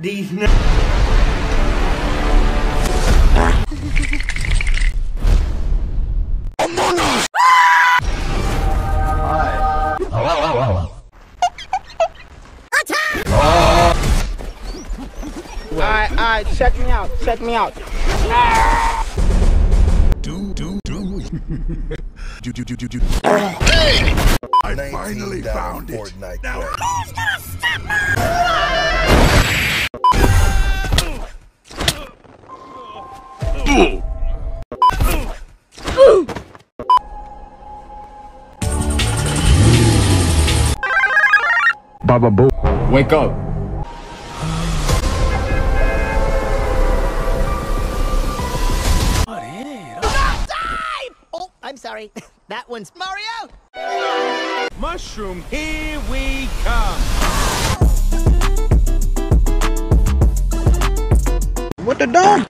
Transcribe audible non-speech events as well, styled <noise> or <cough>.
these <laughs> n- Alright, alright, check me out, check me out. Do, do, do. <laughs> do, do, do, do, do. Hey! I finally found it. Now, Baba Boo. Wake up. Oh, I'm sorry. <laughs> That one's Mario. Mushroom, here we come. What the dog?